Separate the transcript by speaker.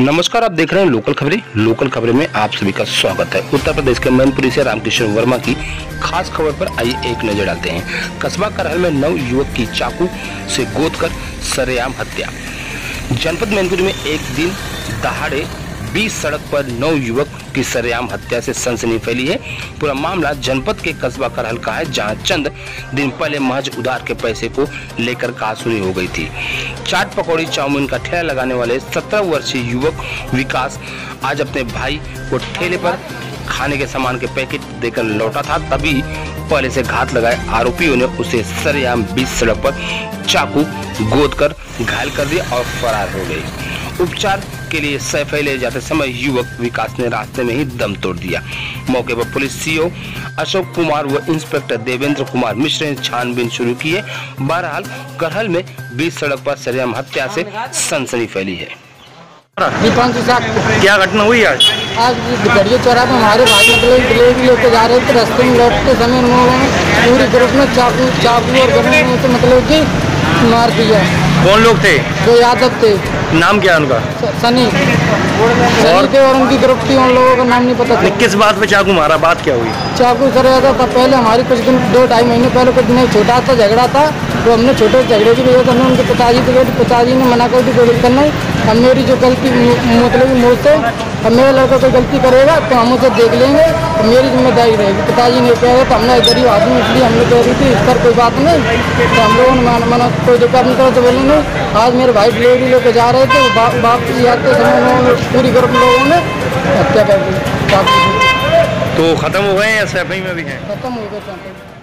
Speaker 1: नमस्कार, आप देख रहे हैं लोकल खबरें। लोकल खबरें में आप सभी का स्वागत है। उत्तर प्रदेश के मैनपुरी से रामकिशन वर्मा की खास खबर पर आइए एक नज़र डालते हैं। कस्बा करहल में नव युवक की चाकू से गोद कर सरेआम हत्या। जनपद मैनपुरी में एक दिन दहाड़े बीच सड़क पर नौ युवक की सरेआम हत्या से सनसनी फैली है। पूरा मामला जनपद के कस्बा करहल का है, जहाँ चंद दिन पहले महज उधार के पैसे को लेकर कासुनी हो गई थी। चाट पकौड़ी, चाउमीन का ठेला लगाने वाले सत्रह वर्षीय युवक विकास आज अपने भाई को ठेले पर खाने के सामान के पैकेट देकर लौटा था। तभी पहले से घात लगाए आरोपियों ने उसे सरेआम बीच सड़क पर चाकू गोद कर घायल कर दिया और फरार हो गए उपचार के लिए सैफे ले जाते समय युवक विकास ने रास्ते में ही दम तोड़ दिया। मौके पर पुलिस सीओ अशोक कुमार व इंस्पेक्टर देवेंद्र कुमार मिश्र ने छानबीन शुरू की है। बहरहाल करहल में बीस सड़क पर सरेआम हत्या से सनसनी फैली है।
Speaker 2: क्या घटना हुई आज?
Speaker 3: आज गड़िया चौराहे पे हमारे भाई मतलब डिलीवरी लेके जा रहे थे रास्ते में लौटते समय उन लोगों ने पूरी ग्रुप में चाकू चाकू और में से मतलब कि मार दिया।
Speaker 2: कौन लोग थे?
Speaker 3: जो यादव थे।
Speaker 2: नाम क्या है उनका?
Speaker 3: सनी। सनी थे और उनकी ग्रुप थी उन लोगों का नाम नहीं पता था।
Speaker 2: किस बात पे चाकू मारा? बात क्या हुई?
Speaker 3: चाकू सर यादव था पहले हमारी कुछ दिन दो ढाई महीने पहले कुछ दिन छोटा था झगड़ा था तो हमने छोटे झगड़े की वजह से हमने उनके पिताजी को पिताजी ने मना कर दी गोली नहीं। अब मेरी जो गलती मतलब कि मुझसे अब मेरा लड़का कोई गलती करेगा तो हम उसे देख लेंगे तो मेरी ज़िम्मेदारी रहेगी। पिताजी ने कह रहे तो हमने गरीब आदमी इसलिए हमने कह रही थी इस पर कोई बात नहीं। तो हम लोगों ने मान माना कोई दिक्कत नहीं करा तो बोले नहीं आज मेरे भाई डिलीवरी लेके जा रहे थे बा, वापसी आते समय उन्होंने पूरी ग्रुप लोगों ने हत्या कर दी।
Speaker 2: तो खत्म हो गए या सफ़ाई में भी हैं?
Speaker 3: खत्म हो गए